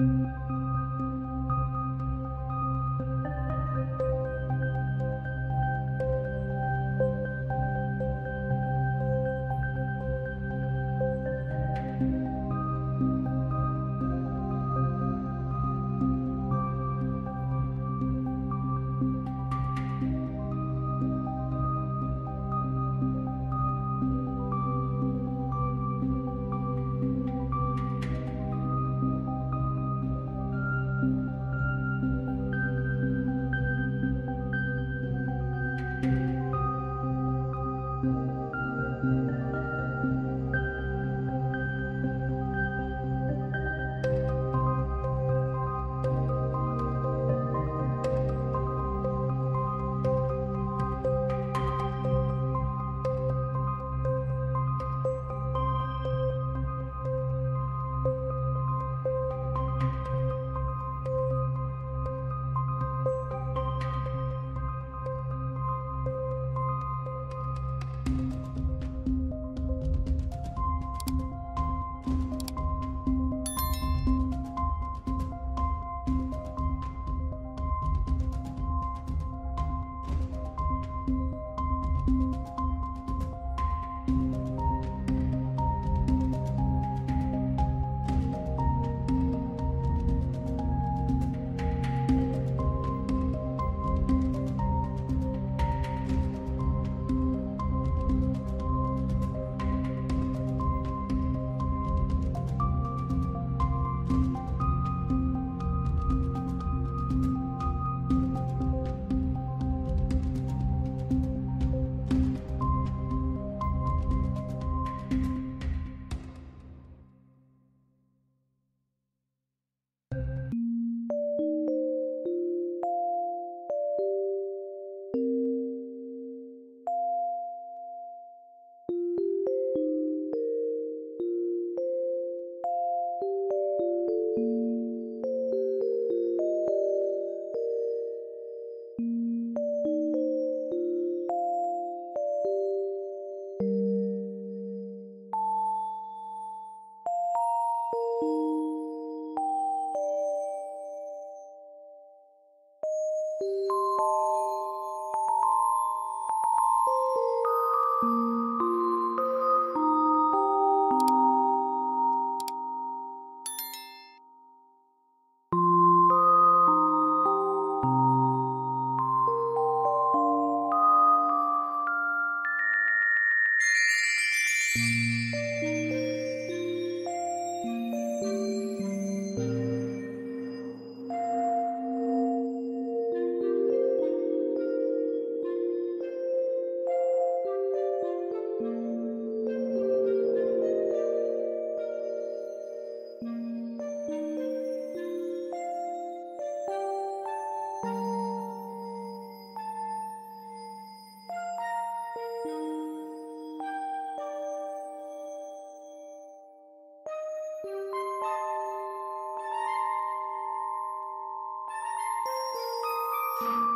Música Música you